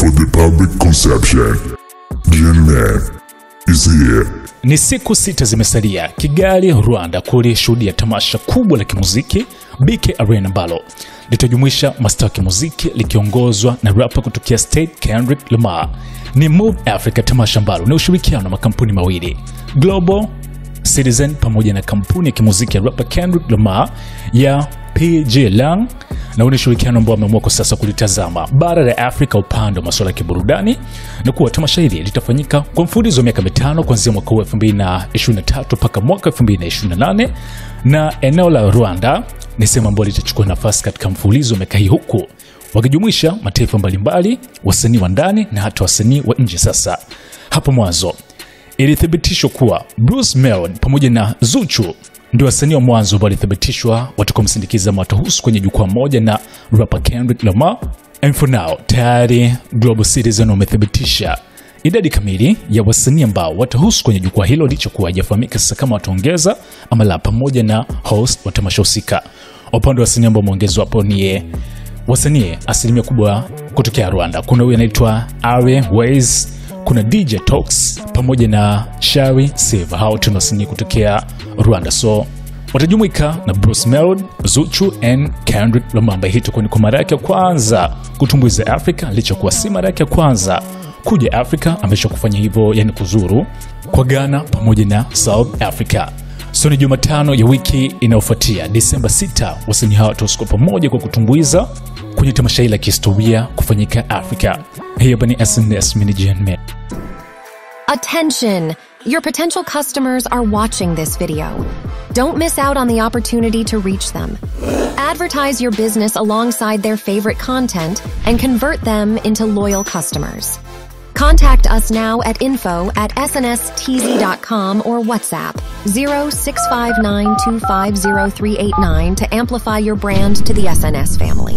for the public conception. GNM is here. Ni siku sita zimesalia Kigali, Rwanda, kulishuhudia tamasha kubwa la kimuziki BK Arena ambalo litajumuisha mastaa wa kimuziki likiongozwa na rapa kutokea State Kendrick Lamar. Ni Move Africa, tamasha ambalo ni ushirikiano wa makampuni mawili Global Citizen pamoja na kampuni ya kimuziki ya rapa Kendrick Lamar ya PG Lang na ni ushirikiano ambao wameamua kwa sasa kulitazama bara la Afrika upande wa masuala ya kiburudani, na kuwa tamasha hili litafanyika kwa mfululizo wa miaka mitano kuanzia mwaka huu 2023 mpaka mwaka 2028, na eneo la Rwanda ni sehemu ambayo litachukua nafasi katika mfululizo wa miaka hii, huku wakijumuisha mataifa mbalimbali, wasanii wa ndani na hata wasanii wa nje. Sasa hapo mwanzo ilithibitishwa kuwa Bruce Melon pamoja na Zuchu ndio wasanii wa mwanzo ambao walithibitishwa watakaomsindikiza Matahusu kwenye jukwaa moja na rapper Kendrick Lamar. And for now tayari Global Citizen wamethibitisha idadi kamili ya wasanii ambao watahusu kwenye jukwaa hilo, lichokuwa haijafahamika sasa kama wataongeza ama la, pamoja na host wa tamasha husika. Upande wa wasanii ambao wameongezwa hapo ni wasanii asilimia kubwa kutokea Rwanda. Kuna huyu anaitwa Awe Ways kuna DJ Tox pamoja na Shari save Hao wasanii kutokea Rwanda, so watajumuika na Bruce melod Zuchu and Kendrick Lamar, ambaye hii itakuwa ni kwa mara yake ya kwanza kutumbuiza africa lichokuwa si mara yake ya kwanza kuja africa Amesha kufanya hivyo, yani kuzuru kwa Ghana pamoja na South Africa. So ni Jumatano ya wiki inayofuatia Disemba 6, wasanii hawa watahusika pamoja kwa kutumbuiza kwenye tamasha la kihistoria kufanyika Afrika. SNS Attention! Your potential customers are watching this video. Don't miss out on the opportunity to reach them. Advertise your business alongside their favorite content and convert them into loyal customers. Contact us now at info at snstz.com or WhatsApp 0659250389 to amplify your brand to the SNS family.